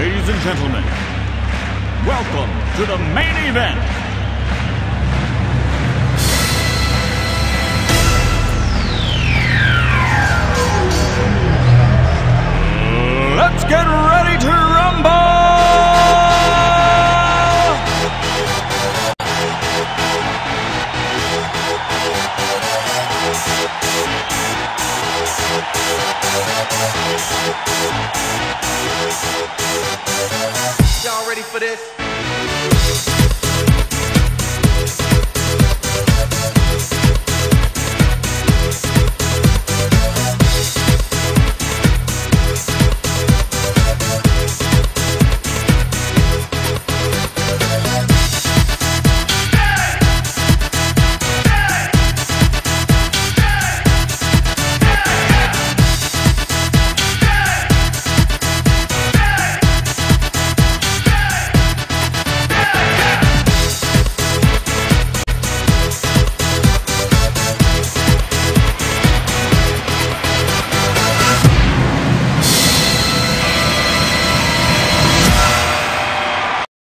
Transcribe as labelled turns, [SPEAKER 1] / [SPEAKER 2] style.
[SPEAKER 1] Ladies and gentlemen, welcome to the main event. Let's get ready to rumble!
[SPEAKER 2] For this?